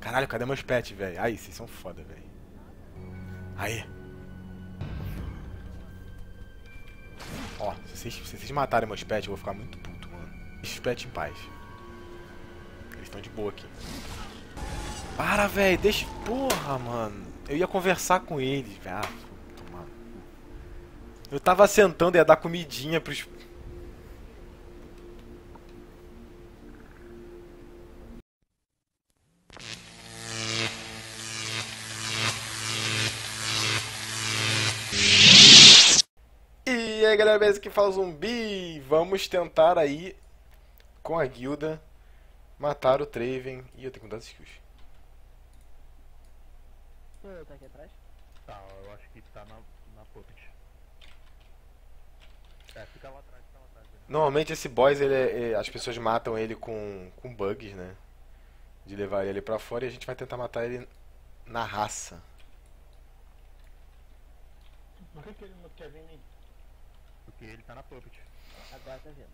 Caralho, cadê meus pets, velho? Aí, vocês são foda, velho. Aí. Ó, se vocês, se vocês matarem meus pets, eu vou ficar muito puto, mano. Deixa os pets em paz. Eles estão de boa aqui. Para, velho. Deixa... Porra, mano. Eu ia conversar com eles, velho. Ah, tomar. Eu tava sentando e ia dar comidinha pros... E aí galera, beleza? Aqui fala o Zumbi. Vamos tentar aí, com a guilda, matar o Traven. Ih, eu tenho quantas skills? Não, tá aqui atrás? Tá, eu acho que tá na, na puppet. É, fica lá atrás, fica lá atrás. né? Normalmente esse boss, ele é- é- as pessoas matam ele com, com bugs, né? De levar ele pra fora e a gente vai tentar matar ele na raça. Por que, que ele não quer vir nem? Porque ele tá na puppet. Agora tá vendo.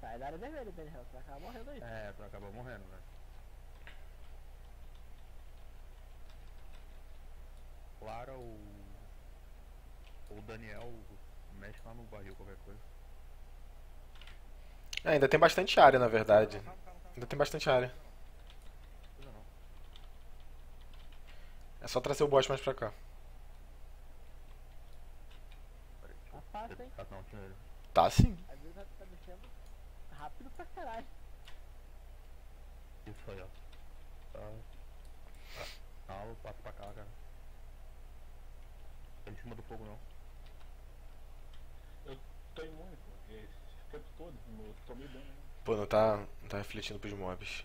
Sai da área vermelha, Ben Hell, você vai acabar morrendo aí. É, tu acabou morrendo, velho. Clara ou. Ou Daniel mexe lá no barril, qualquer coisa. Ah, ainda tem bastante área, na verdade. Ainda tem bastante área. coisa não. É só trazer o boss mais pra cá. Tá eu fácil, hein? Tá. Tá sim. A vida tá descendo rápido pra caralho. Isso aí, ó. Tá. Calma, passa pra cá, cara. Tá em cima do fogo não. Eu tô imune, pô. Esse tempo todo, eu tomei dano. né? Pô, não tá, não tá refletindo pros mobs.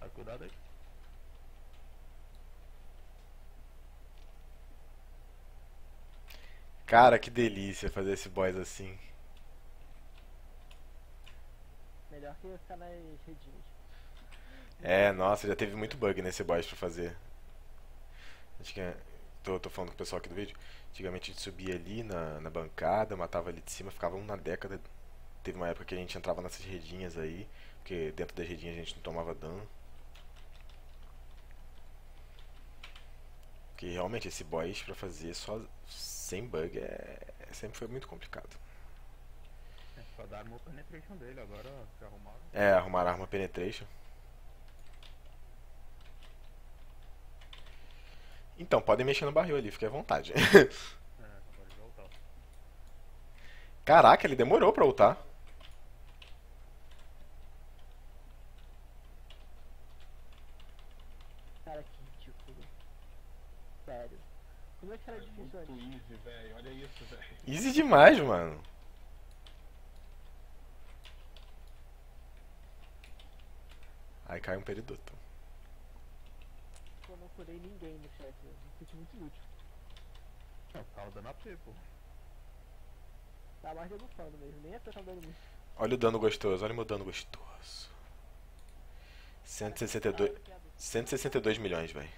Tá, cuidado aí. Cara, que delícia fazer esse boss assim. Melhor que ficar nas redinhas. É, nossa, já teve muito bug nesse boss pra fazer. Acho que é, tô, tô falando com o pessoal aqui do vídeo. Antigamente a gente subia ali na, na bancada, matava ali de cima, ficava um na década. Teve uma época que a gente entrava nessas redinhas aí, porque dentro das redinhas a gente não tomava dano. Porque realmente esse boss pra fazer só sem bug é, sempre foi muito complicado. É, só dar penetration dele, agora se arrumaram. É, arrumar arma penetration. Então, podem mexer no barril ali, fique à vontade. É. Caraca, ele demorou pra ultar. Cara, que ridículo. Sério. Como é que era É difícil antes? easy, velho. Olha isso, velho. Easy demais, mano. Aí cai um peridoto. Eu não curei ninguém no chat, eu me senti muito inútil. Não, tava dando AP, pô. Tá mais degustando mesmo, nem a pessoa dando muito. Olha o dano gostoso, olha o meu dano gostoso. 162, Cara, piada. 162 milhões, velho.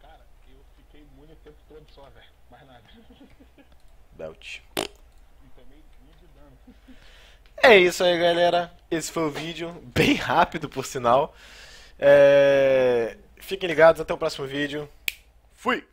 Cara, eu fiquei imune o tempo todo só, velho. Mais nada. Belt. É isso aí, galera. Esse foi o vídeo, bem rápido, por sinal. É, Fiquem ligados, até o próximo vídeo. Fui!